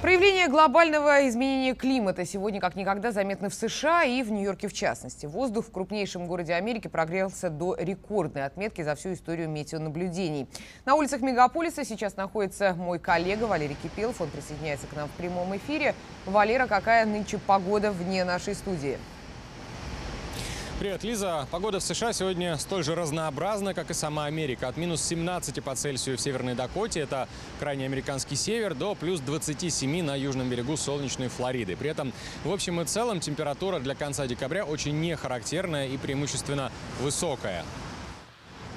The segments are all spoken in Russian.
Проявление глобального изменения климата сегодня как никогда заметны в США и в Нью-Йорке в частности. Воздух в крупнейшем городе Америки прогрелся до рекордной отметки за всю историю метеонаблюдений. На улицах мегаполиса сейчас находится мой коллега Валерий Кипелов. Он присоединяется к нам в прямом эфире. Валера, какая нынче погода вне нашей студии? Привет, Лиза. Погода в США сегодня столь же разнообразна, как и сама Америка. От минус 17 по Цельсию в Северной Дакоте, это крайний американский север, до плюс 27 на южном берегу солнечной Флориды. При этом, в общем и целом, температура для конца декабря очень нехарактерная и преимущественно высокая.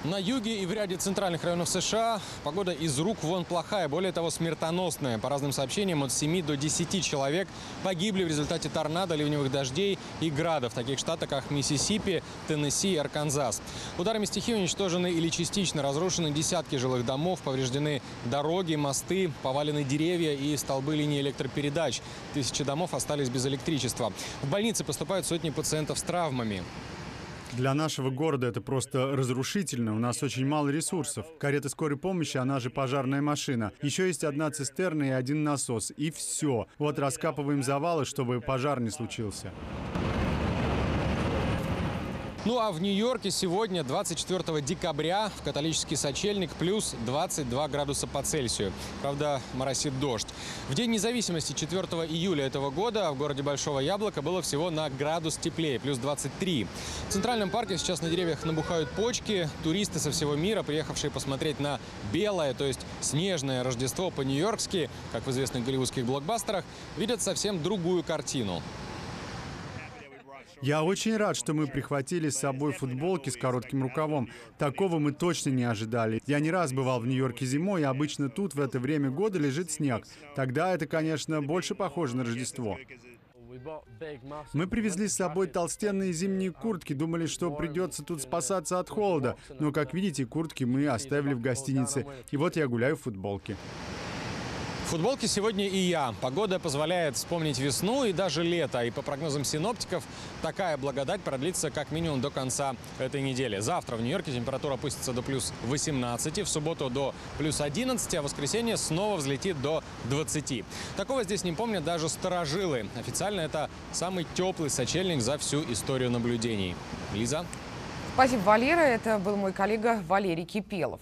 На юге и в ряде центральных районов США погода из рук вон плохая, более того, смертоносная. По разным сообщениям, от 7 до 10 человек погибли в результате торнадо, ливневых дождей и градов в таких штатах, как Миссисипи, Теннесси и Арканзас. Ударами стихии уничтожены или частично разрушены десятки жилых домов, повреждены дороги, мосты, повалены деревья и столбы линии электропередач. Тысячи домов остались без электричества. В больницы поступают сотни пациентов с травмами. Для нашего города это просто разрушительно. У нас очень мало ресурсов. Карета скорой помощи, она же пожарная машина. Еще есть одна цистерна и один насос. И все. Вот раскапываем завалы, чтобы пожар не случился. Ну а в Нью-Йорке сегодня, 24 декабря, в католический сочельник плюс 22 градуса по Цельсию. Правда, моросит дождь. В День независимости 4 июля этого года в городе Большого Яблока было всего на градус теплее, плюс 23. В Центральном парке сейчас на деревьях набухают почки. Туристы со всего мира, приехавшие посмотреть на белое, то есть снежное Рождество по-нью-йоркски, как в известных голливудских блокбастерах, видят совсем другую картину. Я очень рад, что мы прихватили с собой футболки с коротким рукавом. Такого мы точно не ожидали. Я не раз бывал в Нью-Йорке зимой, и обычно тут в это время года лежит снег. Тогда это, конечно, больше похоже на Рождество. Мы привезли с собой толстенные зимние куртки, думали, что придется тут спасаться от холода. Но, как видите, куртки мы оставили в гостинице. И вот я гуляю в футболке футболке сегодня и я. Погода позволяет вспомнить весну и даже лето. И по прогнозам синоптиков, такая благодать продлится как минимум до конца этой недели. Завтра в Нью-Йорке температура опустится до плюс 18, в субботу до плюс 11, а в воскресенье снова взлетит до 20. Такого здесь не помнят даже старожилы. Официально это самый теплый сочельник за всю историю наблюдений. Лиза? Спасибо, Валера. Это был мой коллега Валерий Кипелов.